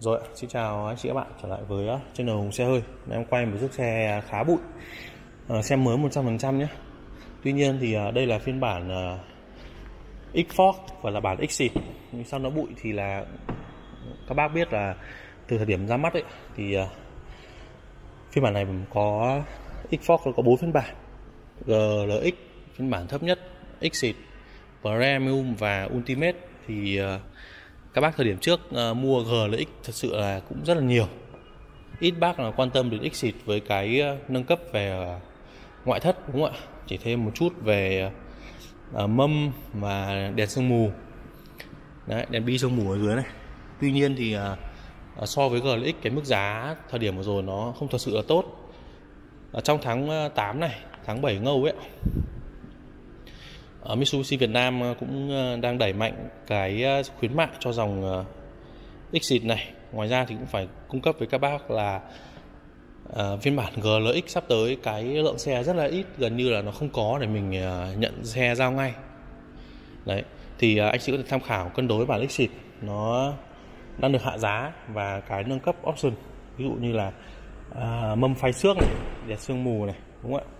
Rồi, xin chào anh chị các bạn trở lại với ờ, channel Hùng Xe Hơi. Em quay một chiếc xe khá bụi à, Xe mới 100% nhé. Tuy nhiên thì à, đây là phiên bản à, X-Force và là bản X-Seed Nhưng sau nó bụi thì là Các bác biết là từ thời điểm ra mắt ấy Thì à, phiên bản này có X-Force có 4 phiên bản. GLX phiên bản thấp nhất X-Seed Premium và Ultimate. Thì à, các bác thời điểm trước uh, mua GLX thật sự là cũng rất là nhiều. Ít bác là quan tâm đến Xịt với cái uh, nâng cấp về uh, ngoại thất đúng không ạ? Chỉ thêm một chút về uh, mâm và đèn sương mù. Đấy, đèn bi sương mù ở dưới này. Tuy nhiên thì uh, so với GLX cái mức giá thời điểm vừa rồi nó không thật sự là tốt. Ở trong tháng 8 này tháng 7 ngâu ấy Ờ, Mitsubishi Việt Nam ờ, cũng ờ, đang đẩy mạnh cái khuyến mại cho dòng Xit này. Ngoài ra thì cũng phải cung cấp với các bác là uh, phiên bản GLX sắp tới cái lượng xe rất là ít, gần như là nó không có để mình uh, nhận xe giao ngay. Đấy, thì uh, anh chị có thể tham khảo cân đối bản Xit nó đang được hạ giá và cái nâng cấp option ví dụ như là uh, mâm phay xước này, đèn sương mù này, đúng không ạ?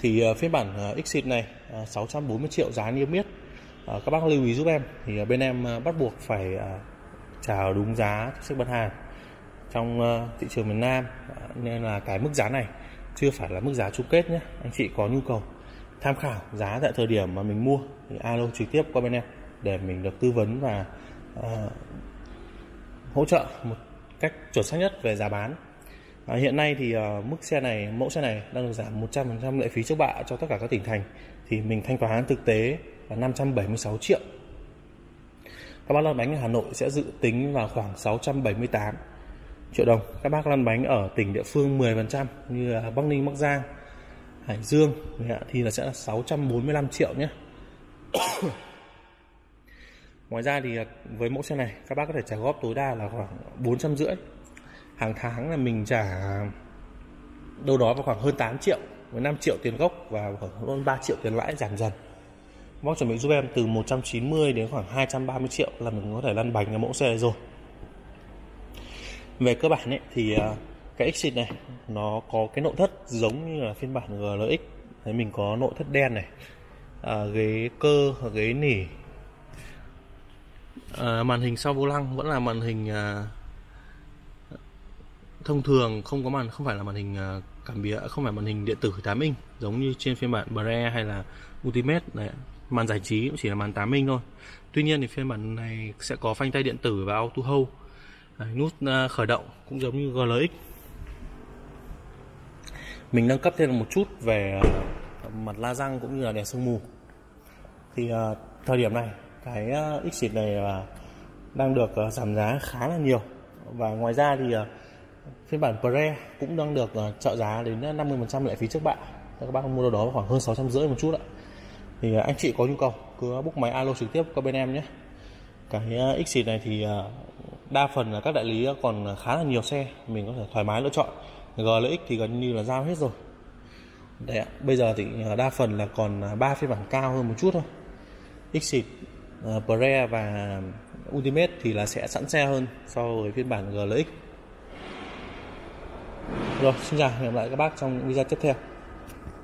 Thì ờ, phiên bản ờ, Exit này ờ, 640 triệu giá niêm yết. Các bác lưu ý giúp em. Thì bên em bắt buộc phải trả đúng giá sách bán hàng trong thị trường miền Nam. Nên là cái mức giá này chưa phải là mức giá chung kết nhé. Anh chị có nhu cầu tham khảo giá tại thời điểm mà mình mua thì alo trực tiếp qua bên em để mình được tư vấn và uh, hỗ trợ một cách chuẩn xác nhất về giá bán. À, hiện nay thì uh, mức xe này, mẫu xe này đang được giảm 100% lệ phí trước bạ cho tất cả các tỉnh thành thì mình thanh toán thực tế là 576 triệu. Các bác lăn bánh ở Hà Nội sẽ dự tính vào khoảng 678 triệu đồng. Các bác lăn bánh ở tỉnh địa phương 10% như là Bắc Ninh, Bắc Giang, Hải Dương thì là sẽ là 645 triệu nhé. Ngoài ra thì ờ, với mẫu xe này các bác có thể trả góp tối đa là khoảng 450 hàng tháng là mình trả đâu đó vào khoảng hơn 8 triệu với 5 triệu tiền gốc và khoảng hơn 3 triệu tiền lãi giảm dần. Móc chuẩn bị giúp em từ 190 đến khoảng 230 triệu là mình có thể lăn bánh cái mẫu xe này rồi. Về cơ bản ấy thì à, cái Exit này nó có cái nội thất giống như là phiên bản GLX Đấy, mình có nội thất đen này à, ghế cơ ghế nỉ. À, màn hình sau vô lăng vẫn là màn hình à, thông thường không có màn không phải là màn hình à, cảm biến à, không phải màn hình điện tử 8 inch giống như trên phiên bản Bre hay là Ultimate này màn giải trí cũng chỉ là màn 8 inch thôi. Tuy nhiên thì phiên bản này sẽ có phanh tay điện tử và auto hold. Đấy, nút khởi động cũng giống như GLX mình nâng cấp thêm một chút về mặt la răng cũng như là đèn sương mù. Thì uh, thời điểm này cái uh, Xịt này là đang được uh, giảm giá khá là nhiều. Và ngoài ra thì uh, phiên bản Pre cũng đang được uh, trợ giá đến ờ, 50% lệ phí trước bạ. Các bác mua đâu đó khoảng hơn 650 một chút ạ. Thì uh, anh chị có nhu cầu cứ book máy alo trực tiếp qua bên em nhé. Cái uh, Xịt này thì uh, đa phần là các đại lý còn khá là nhiều xe mình có thể thoải mái lựa chọn. GLX thì gần như là giao hết rồi. Đấy ạ. bây giờ thì đa phần là còn ba phiên bản cao hơn một chút thôi. Xịt uh, Pre và Ultimate thì là sẽ sẵn xe hơn so với phiên bản GLX rồi xin chào hẹn gặp lại các bác trong video tiếp theo.